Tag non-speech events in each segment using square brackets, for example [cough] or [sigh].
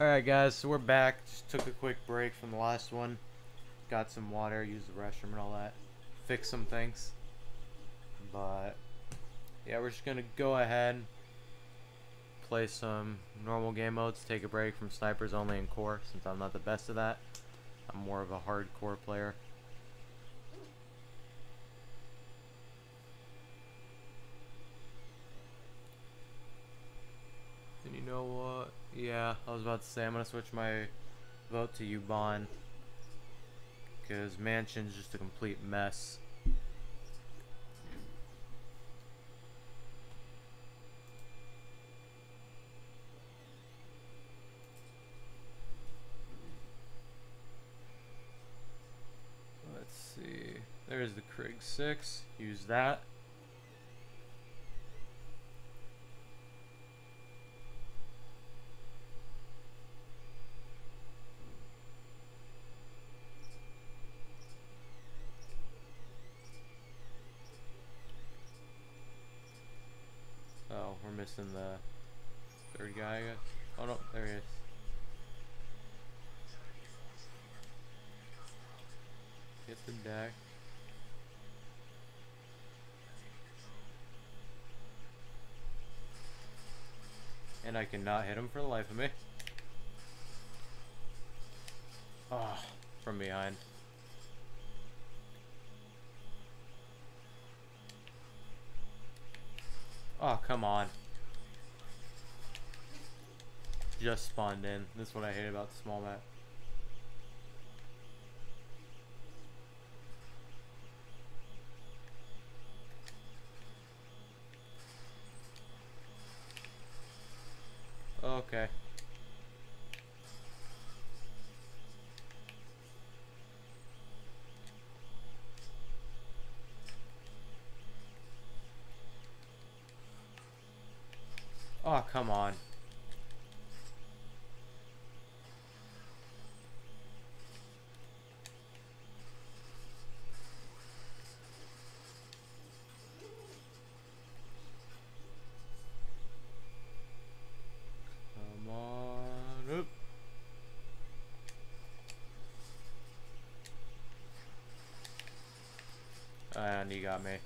Alright guys, so we're back. Just took a quick break from the last one. Got some water, used the restroom and all that. Fix some things. But yeah, we're just gonna go ahead play some normal game modes, take a break from snipers only and core since I'm not the best of that. I'm more of a hardcore player. And you know what? Yeah, I was about to say I'm gonna switch my vote to U-Bahn because Mansion's just a complete mess. Let's see. There's the Krig 6. Use that. Oh, we're missing the third guy, I guess. Oh no, there he is. Get the deck. And I cannot hit him for the life of me. Ah, oh, from behind. Oh, come on. Just spawned in. This is what I hate about the small map. Okay. Oh, come on. န်နေကမယ်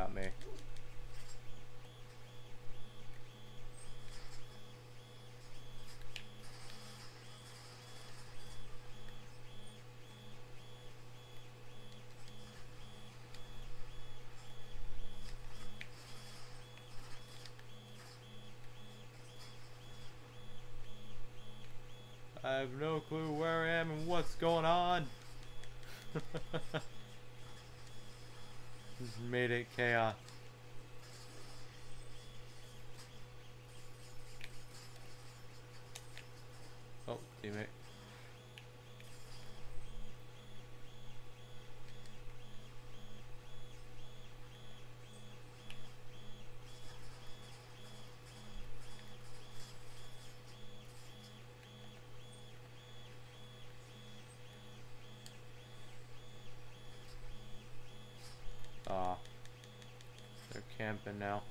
got me. I have no clue where I am and what's going on. [laughs] Just made it chaos. Oh, teammate. Ah. They're camping now.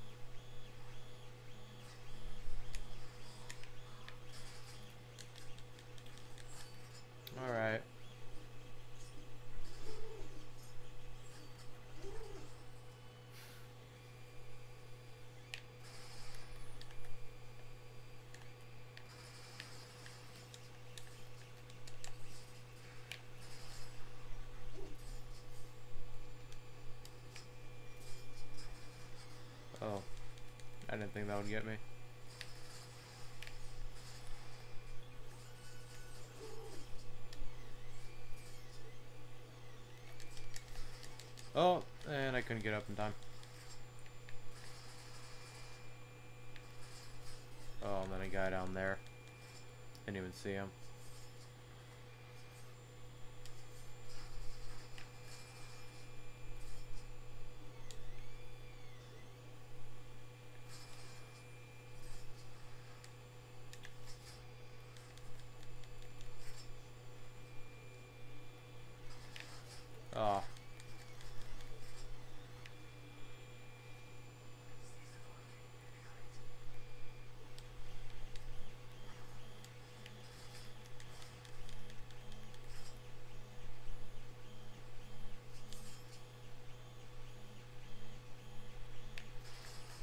Get me. Oh, and I couldn't get up in time. Oh, and then a guy down there. Didn't even see him. Oh.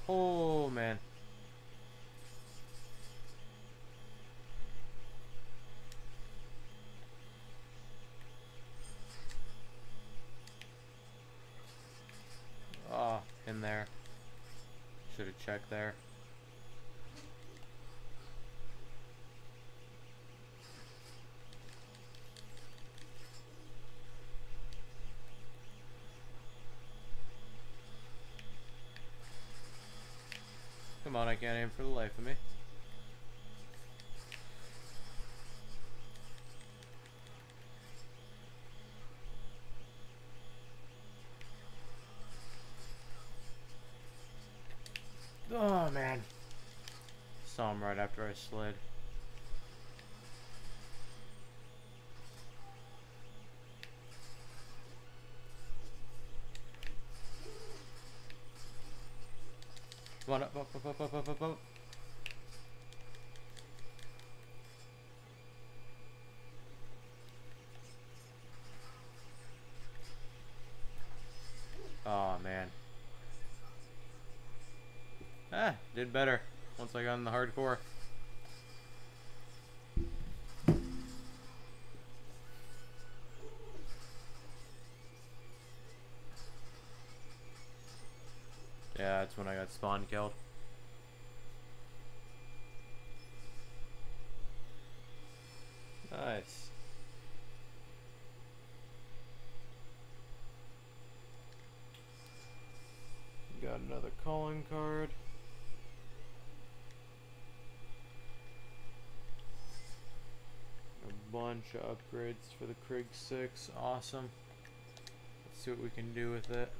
Oh man. Oh, in there. Checked there. Come on, I can't aim for the life of me. Oh man. Saw slid. Come on up, up, up, up, up, up, up, up. Oh man. Ah, did better once I got in the hardcore. Nice. Got another calling card. A bunch of upgrades for the Krig 6. Awesome. Let's see what we can do with it.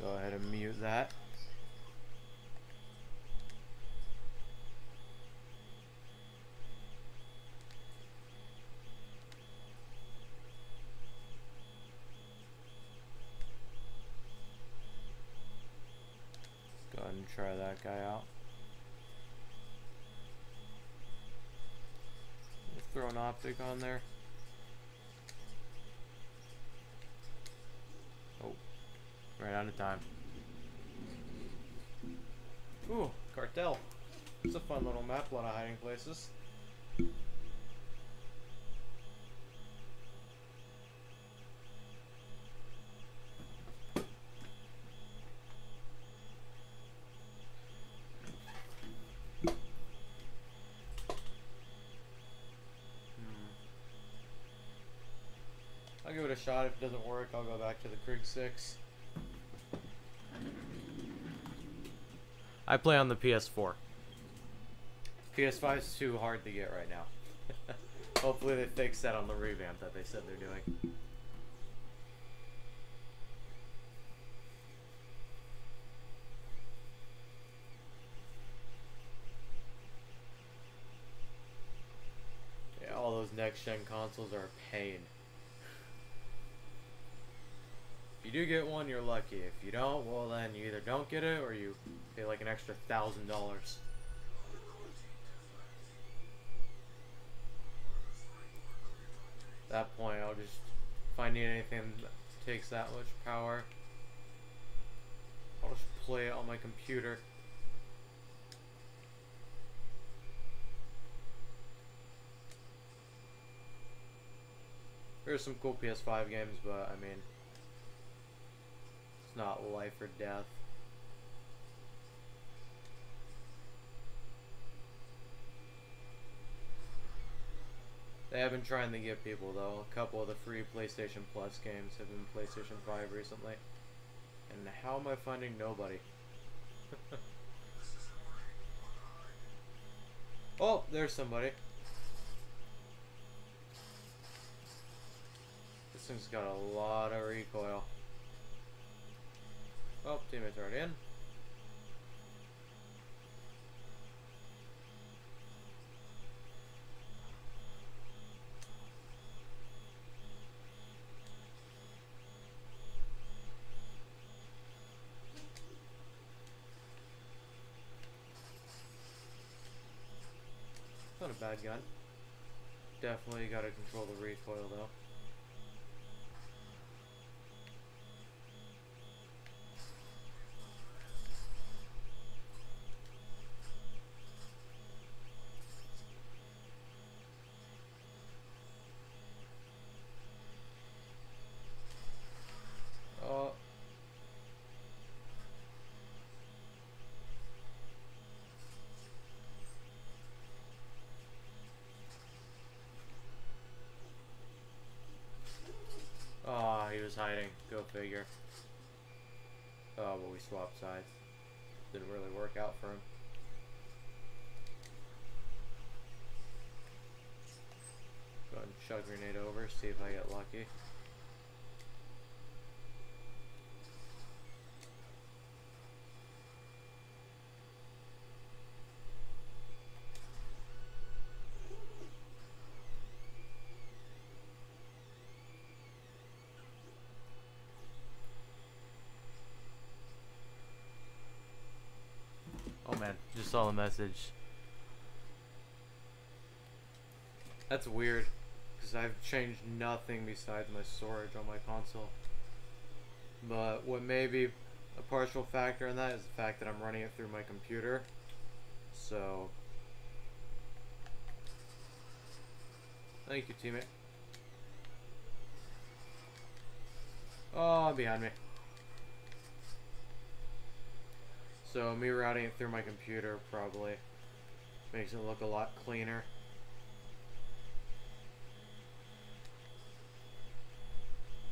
Go that. Go ahead and try that guy out. Throw an optic on there. Oh, ran out of time. Ooh, cartel. It's a fun little map, a lot of hiding places. Hmm. I'll give it a shot. If it doesn't work, I'll go back to the Krig 6. I play on the PS4. PS5 is too hard to get right now. [laughs] Hopefully they fix that on the revamp that they said they're doing. Yeah, all those next gen consoles are a pain. If you do get one, you're lucky. If you don't, well then you either don't get it or you pay like an extra thousand dollars. At that point, I'll just if I need anything that takes that much power, I'll just play it on my computer. There's some cool PS5 games, but I mean, it's not life or death. They have been trying to get people though. A couple of the free PlayStation Plus games have been PlayStation 5 recently. And how am I finding nobody? [laughs] oh, there's somebody. This thing's got a lot of recoil. Oh, teammate's already in. Bad gun. Definitely gotta control the recoil though. Oh. Hiding. Go figure. Oh, but we swapped sides. Didn't really work out for him. Go ahead and chug grenade over, see if I get lucky. Oh man, saw the message. That's weird, because I've changed nothing besides my storage on my console. But what may be a partial factor in that is the fact that I'm running it through my computer. So. Thank you, teammate. Oh, behind me. So me routing it through my computer probably makes it look a lot cleaner.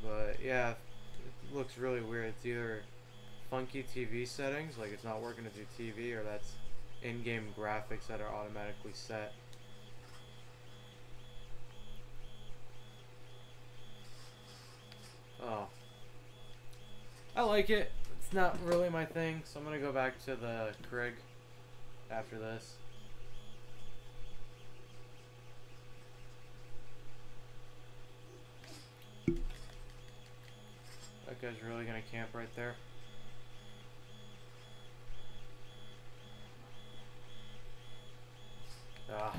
But yeah, it looks really weird. It's either funky TV settings, like it's not working to do TV, or that's in-game graphics that are automatically set. Oh. I like it. It's not really my thing, so I'm gonna go back to the Krig after this. That guy's really gonna camp right there. Ah.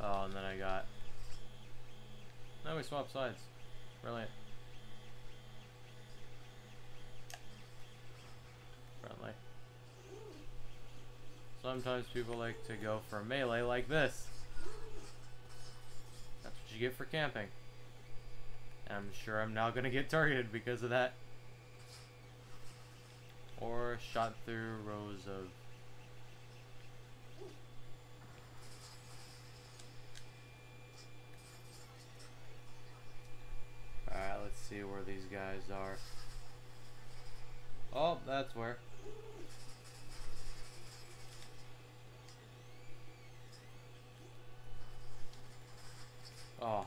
Oh, and then I got. Swapped sides. Brilliant. Friendly. Sometimes people like to go for melee like this. That's what you get for camping. I'm sure I'm now gonna get targeted because of that. Or shot through rows of Alright, let's see where these guys are. Oh, that's where. Oh.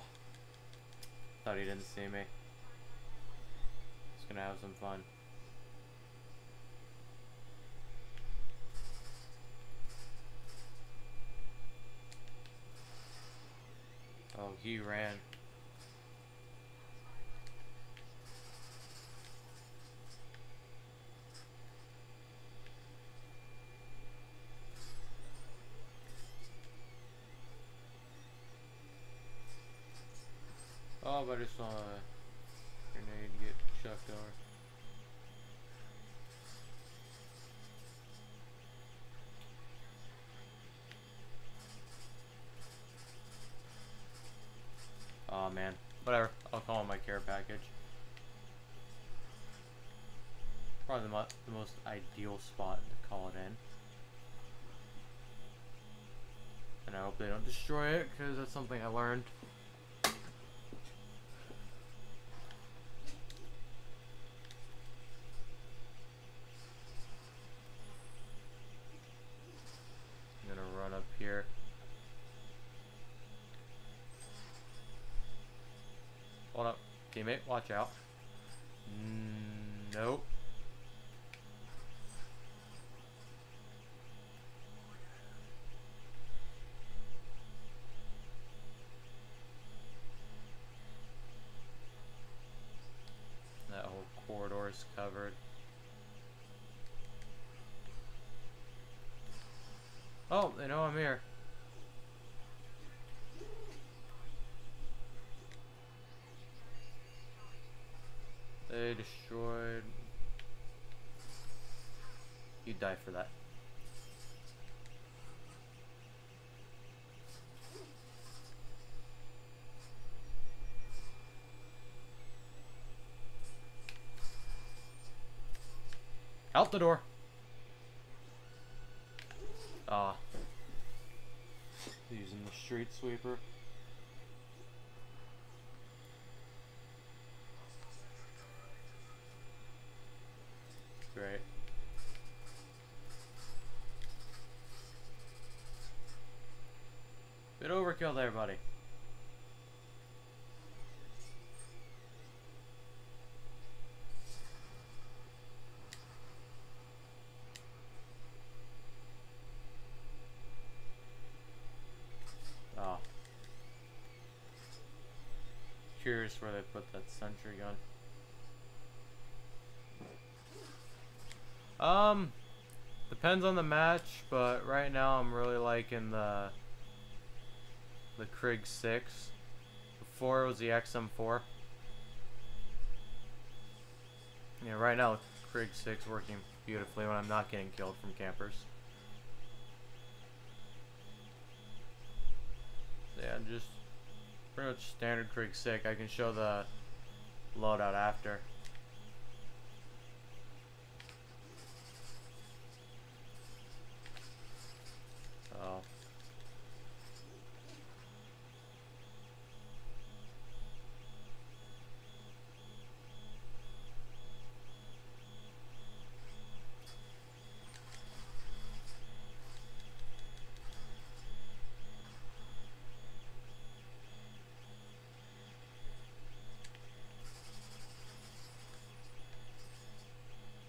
Thought he didn't see me. Just gonna have some fun. Oh, he ran. Nobody saw a grenade get chucked over. oh, man. Whatever. I'll call my care package. Probably the, mo the most ideal spot to call it in. And I hope they don't destroy it, because that's something I learned Hold up. Teammate, watch out. Mm, nope. That whole corridor is covered. Oh, they know I'm here. They destroyed... You die for that. Out the door. Ah. Using the street sweeper. Great. Overkill there, buddy. Oh. Curious where they put that sentry gun. Um, depends on the match, but right now I'm really liking the the Krig 6. Before it was the XM4. Yeah, right now Krig 6 working beautifully when I'm not getting killed from campers. So yeah, just pretty much standard Krig 6. I can show the loadout after. Oh.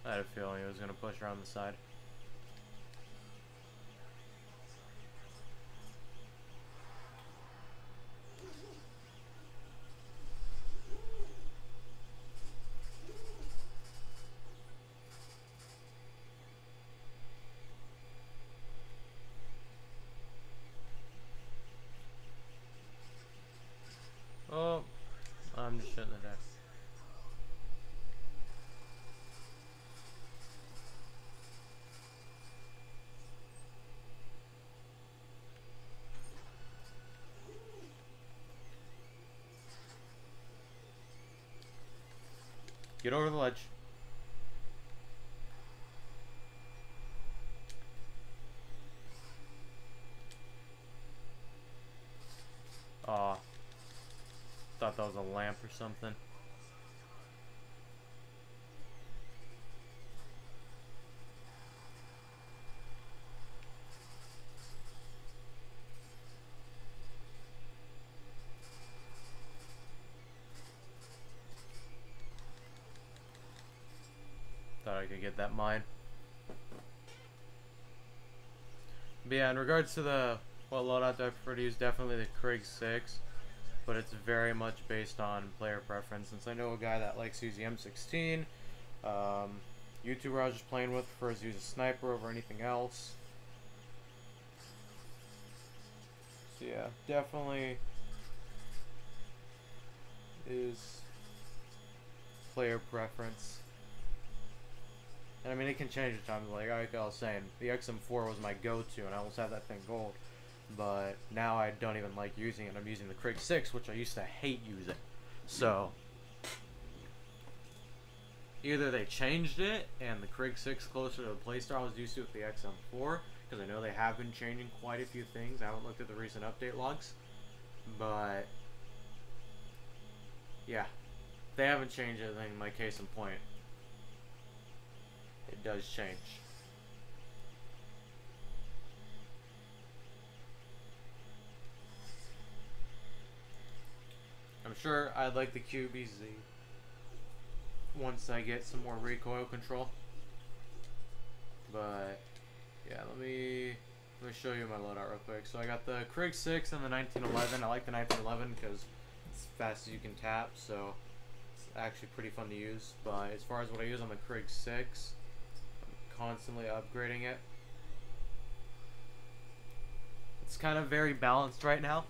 I had feeling he was going to push around the side. Oh, I'm just shitting the deck. Get over the ledge. Aw. Thought that was a lamp or something. Get that mine. But yeah, in regards to the what loadout I prefer to use, definitely the Krig 6. But it's very much based on player preference. Since I know a guy that likes the M16, um, YouTuber I was just playing with prefers to use a sniper over anything else. So yeah, definitely is player preference. And I mean, it can change at times. Like, like I was saying, the XM4 was my go-to, and I almost had that thing gold. but now I don't even like using it. I'm using the Krig 6, which I used to hate using. So, either they changed it and the Krig 6 closer to the playstyle I was used to with the XM4, because I know they have been changing quite a few things. I haven't looked at the recent update logs, but yeah, they haven't changed anything. My case in point, it does change. I'm sure I'd like the QBZ once I get some more recoil control. But yeah, let me let me show you my loadout real quick. So I got the Krig 6 and the 1911. I like the 1911 because it's fast as you can tap, so it's actually pretty fun to use. But as far as what I use on the Krig 6, I'm constantly upgrading it. It's kind of very balanced right now.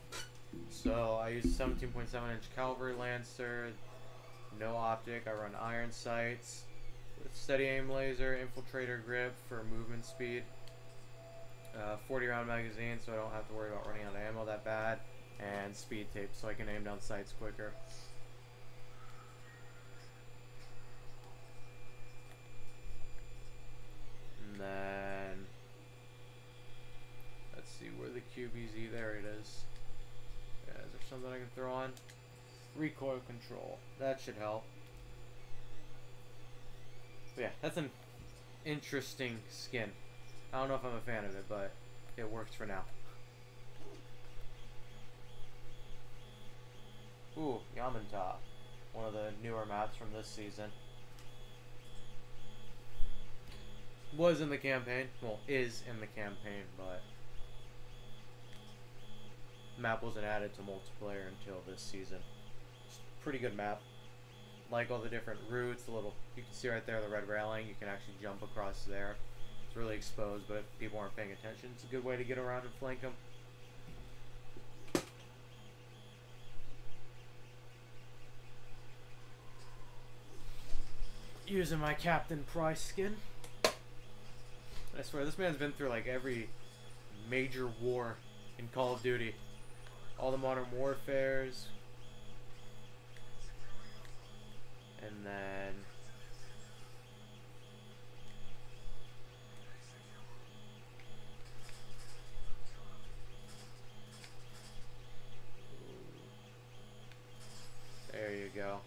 So I use 17.7 inch Cavalry Lancer, no optic. I run iron sights with steady aim laser, infiltrator grip for movement speed. Uh, 40 round magazine, so I don't have to worry about running out of ammo that bad, and speed tape, so I can aim down sights quicker. And then let's see where the QBZ. There it is. Yeah, is there something I can throw on? Recoil control. That should help. But yeah, that's an interesting skin. I don't know if I'm a fan of it, but it works for now. Ooh, Yamantau. One of the newer maps from this season. Was in the campaign. Well, is in the campaign, but map wasn't added to multiplayer until this season. It's Pretty good map. Like all the different routes, the little you can see right there the red railing. You can actually jump across there. It's really exposed, but if people aren't paying attention, it's a good way to get around and flank them. Using my Captain Price skin. I swear, this man's been through like every major war in Call of Duty. All the Modern Warfares. And then... There you go.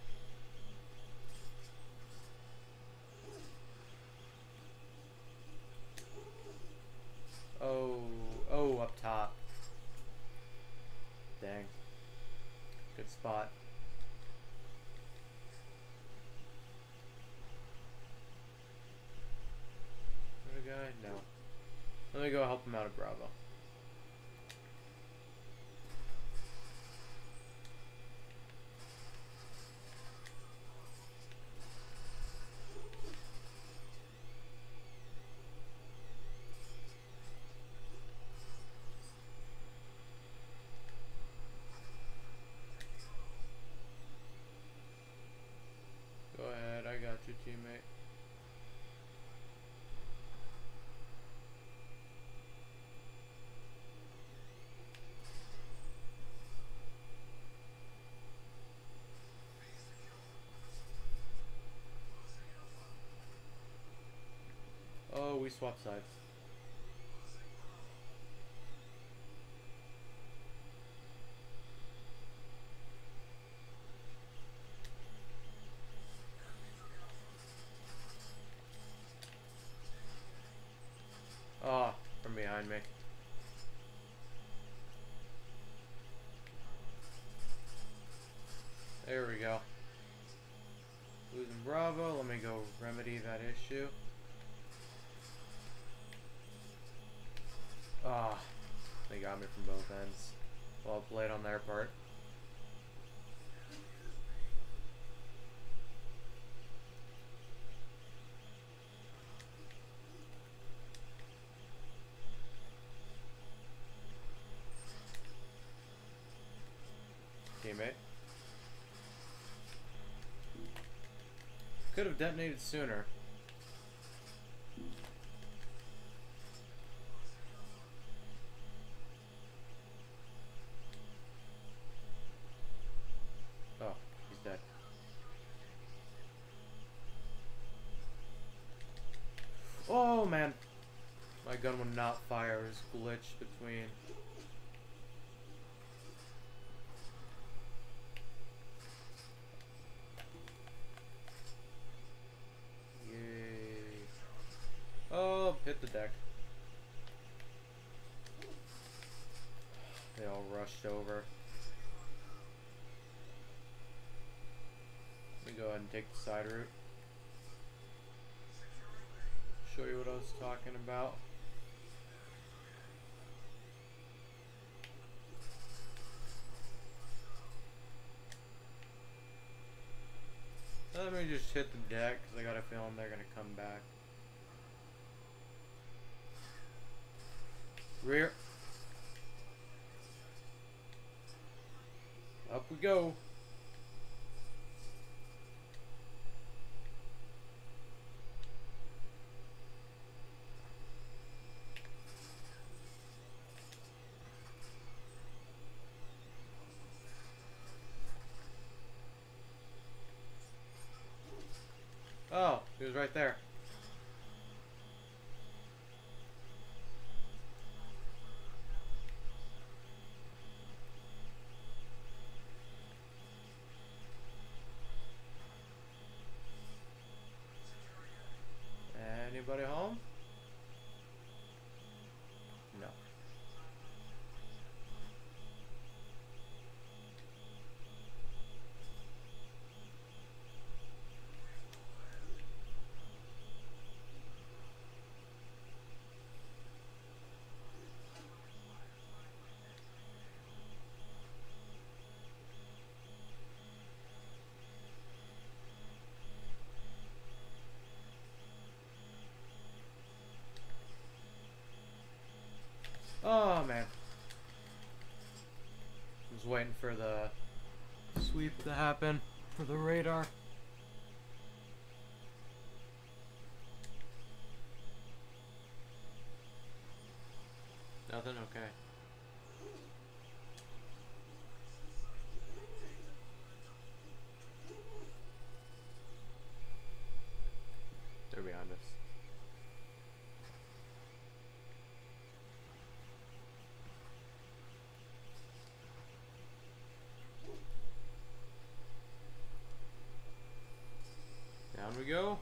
Oh, oh, up top. Dang. Good spot. Another guy? No. Let me go help him out at Bravo. Go ahead, I got you, teammate. We sides. Oh, from behind me. There we go. Losing Bravo. Let me go remedy that issue. Ah, me from both ends. Well played on their part. Teammate. Could have detonated sooner. gun would not fire. Was glitched between. Yay. Oh, hit the deck. They all rushed over. Let me go ahead and take the side route. Show you what I was talking about. Just hit the deck because I got a feeling they're going to come back. Rear. Up we go. Oh, he was right there. Anybody home? No. Oh man. Was waiting for the sweep to happen for the radar. Nothing? Okay. They're behind us. Down we go.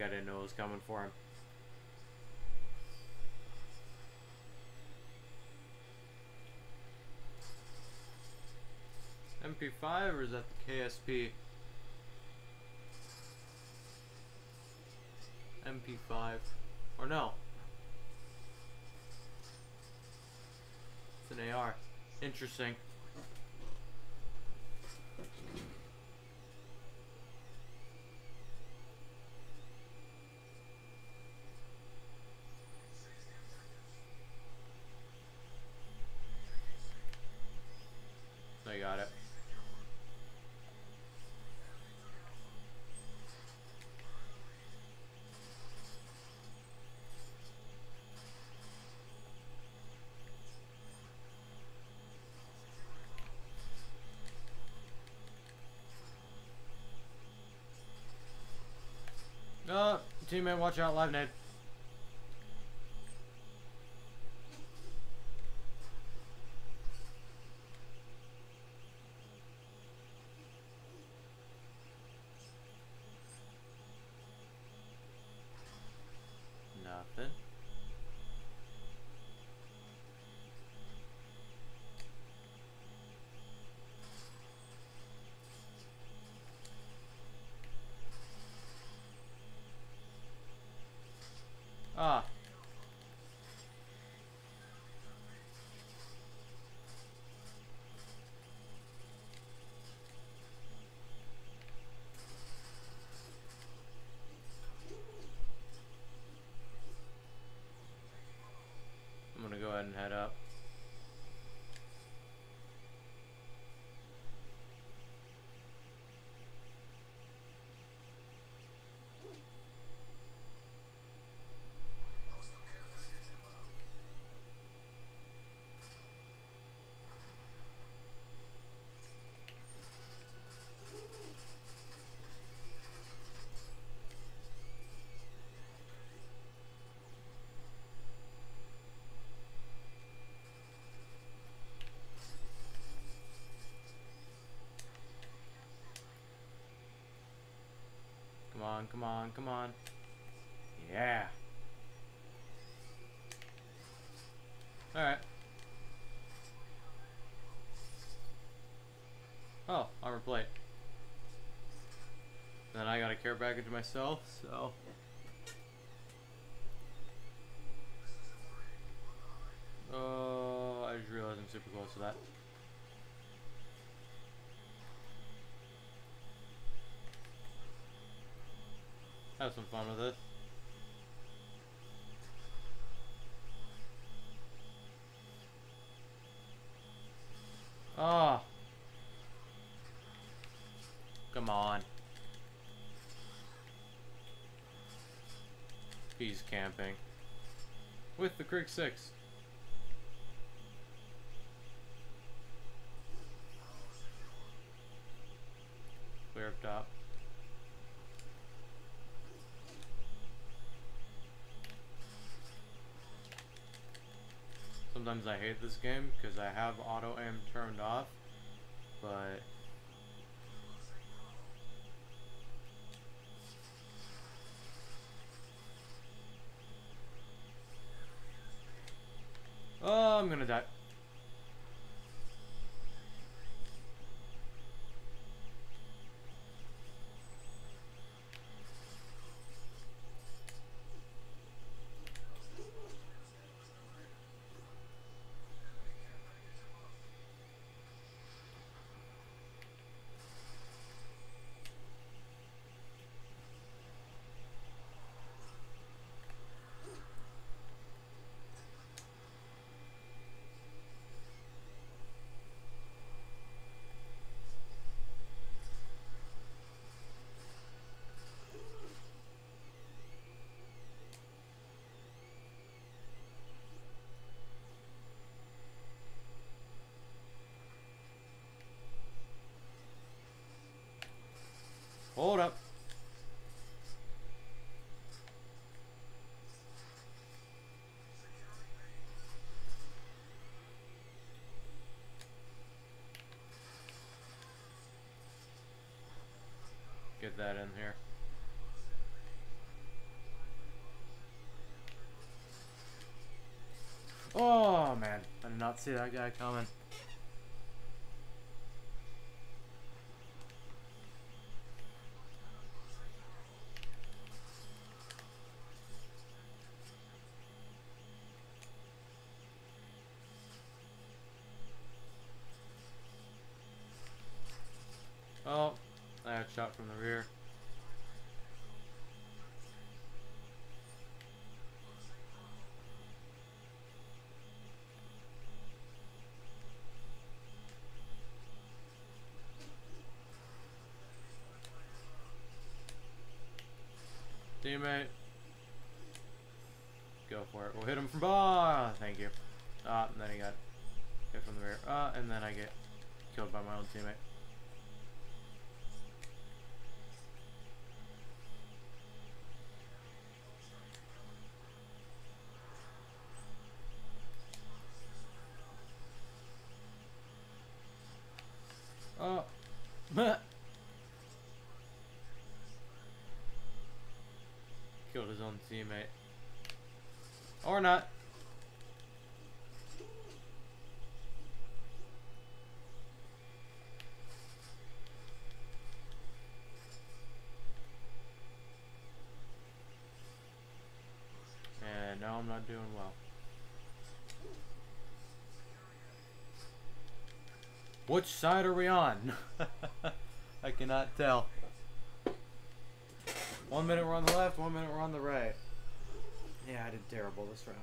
That didn't know it was coming for him. MP5 or is that the KSP? MP5. Or no. It's an AR. Interesting. I got it. Uh, teammate, watch out, live nade. Nothing. On, come on, come on. Yeah. Alright. Oh, armor plate. Then I got a care package myself, so... Oh, I just realized I'm super close to that. Have some fun with this. Oh. Ah. Come on. He's camping. With the Krig 6. Clear up top. Sometimes I hate this game because I have auto aim turned off, but Oh, I'm gonna die. Hold up. Get that in here. Oh man, I did not see that guy coming. Oh, I got shot from the rear. Teammate. Go for it. We'll hit him from ah, thank you. Ah, and then he got hit from the rear. Ah, and then I get killed by my own teammate. Oh. Killed his own teammate. Or not. And now I'm not doing well. Which side are we on? [laughs] I cannot tell. One minute we're on the left, one minute we're on the right. Yeah, I did terrible this round.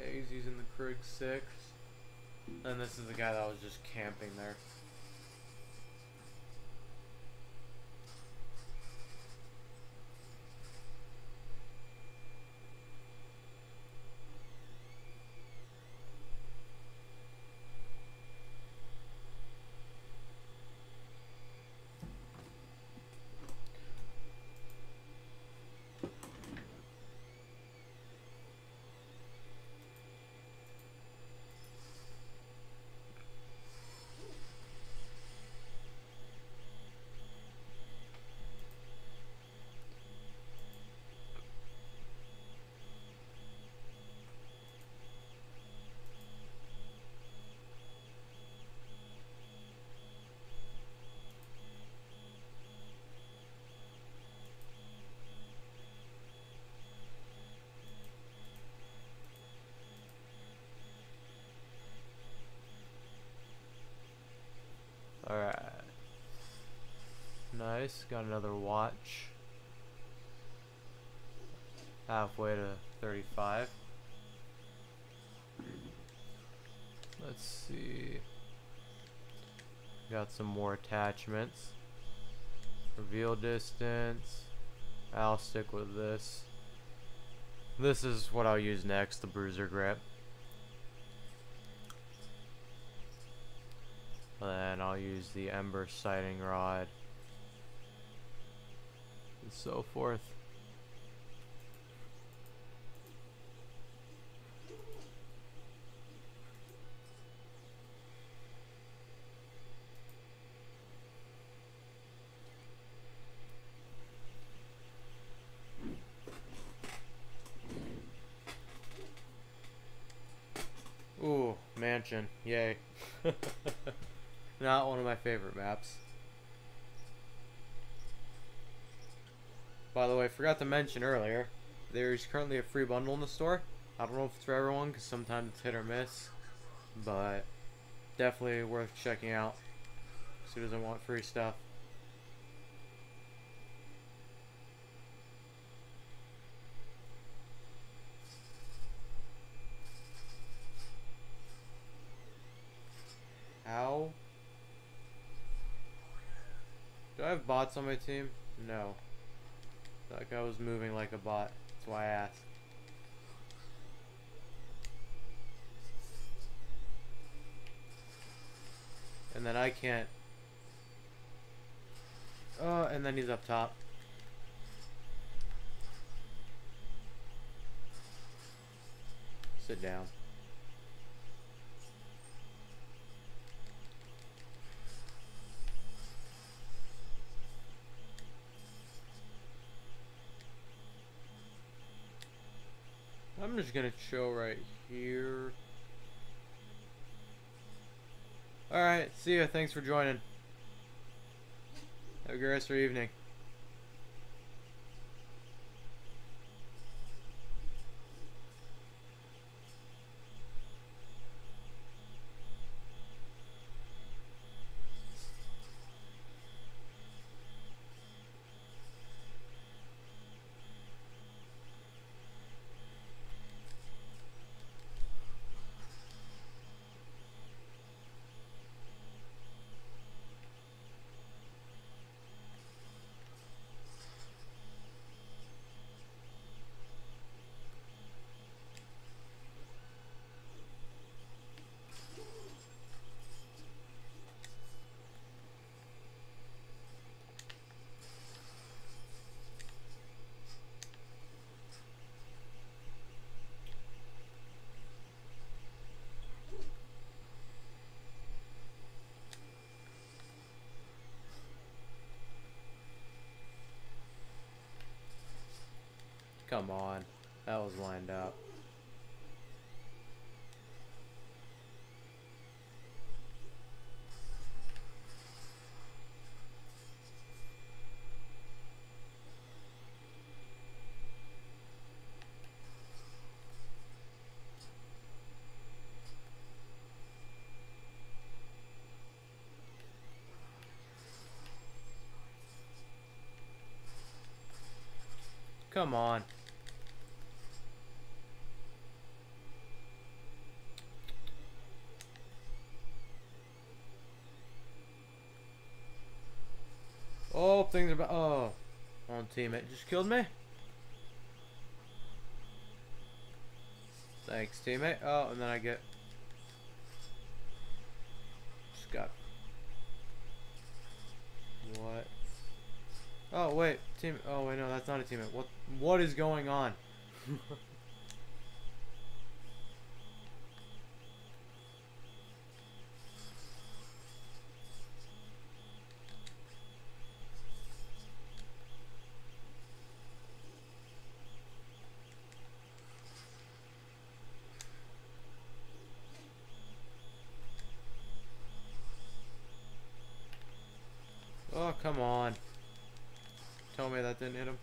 Yeah, he's using the Krig 6. And this is the guy that was just camping there. Nice, got another watch. Halfway to 35. Let's see. Got some more attachments. Reveal distance. I'll stick with this. This is what I'll use next, the bruiser grip. Then I'll use the ember sighting rod. And so forth. Ooh, mansion. Yay. [laughs] Not one of my favorite maps. By the way, I forgot to mention earlier, there's currently a free bundle in the store. I don't know if it's for everyone, because sometimes it's hit or miss. But definitely worth checking out. Who doesn't want free stuff? How? Do I have bots on my team? No. That guy was moving like a bot. That's why I asked. And then I can't. Oh, and then he's up top. Sit down. I'm just gonna chill right here. Alright, see ya. Thanks for joining. Have a great rest of your evening. Come on. That was lined up. Come on. Oh, things about. Oh, on teammate just killed me. Thanks, teammate. Oh, and then I get. Just got. What? Oh wait, team. Oh wait, no, that's not a teammate. What? What is going on? [laughs] Oh, come on. Tell me that didn't hit him.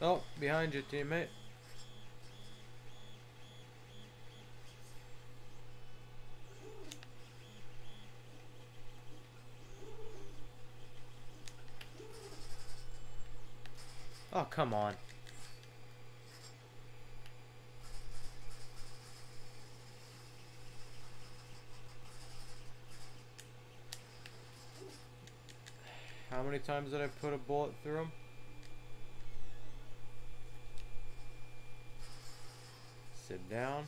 Oh, behind you, teammate. Oh, come on. How many times did I put a bullet through him? Sit down.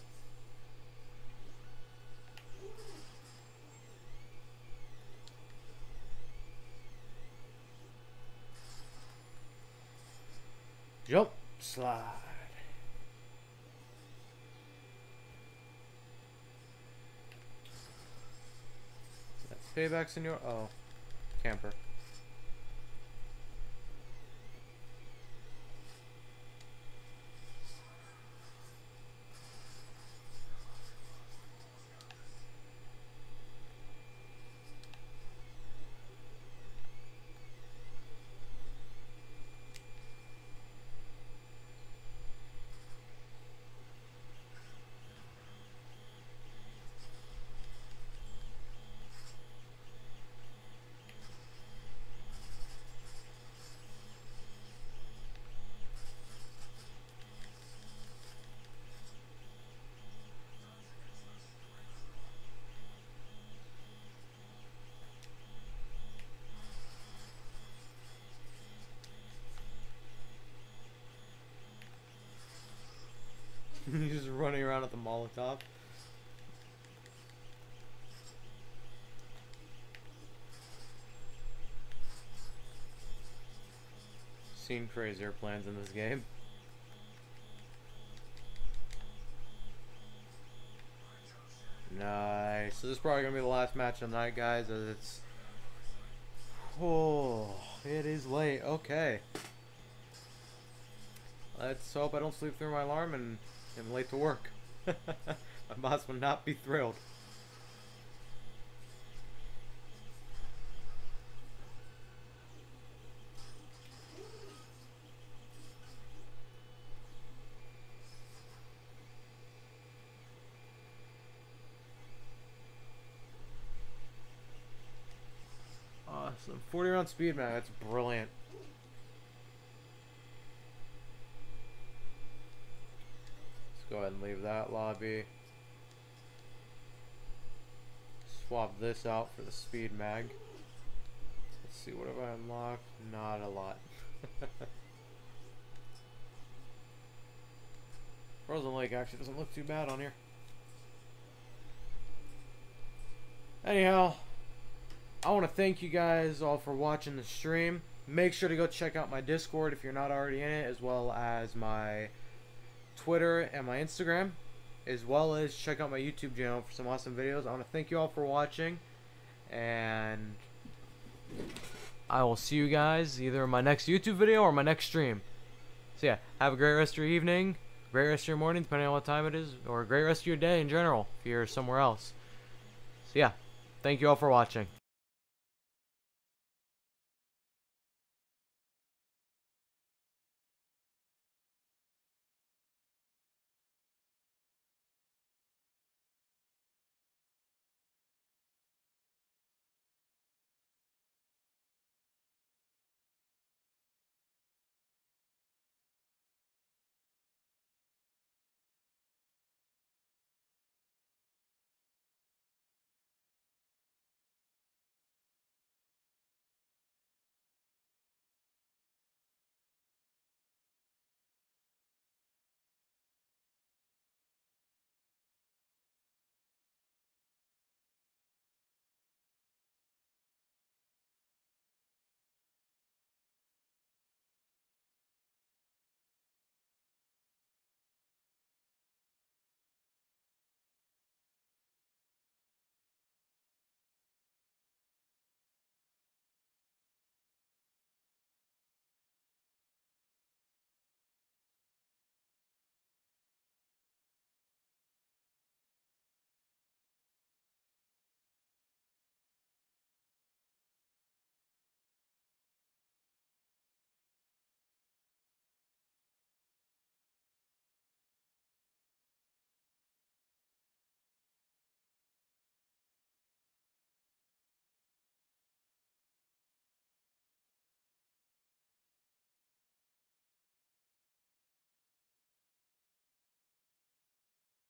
Jump, slide. That's paybacks in your oh camper. He's just running around at the Molotov. Seen crazier plans in this game. Nice. So this is probably gonna be the last match of the night, guys. As it's oh, it is late. Okay. Let's hope I don't sleep through my alarm and am late to work. [laughs] my boss would not be thrilled. Awesome. 40 round speed mag, that's brilliant. Let's go ahead and leave that lobby. Swap this out for the speed mag. Let's see, what have I unlocked? Not a lot. [laughs] Frozen Lake actually doesn't look too bad on here. Anyhow, I want to thank you guys all for watching the stream. Make sure to go check out my Discord if you're not already in it, as well as my Twitter, and my Instagram, as well as check out my YouTube channel for some awesome videos. I want to thank you all for watching, and I will see you guys either in my next YouTube video or my next stream. So yeah, have a great rest of your evening, great rest of your morning, depending on what time it is, or a great rest of your day in general if you're somewhere else. So yeah, thank you all for watching.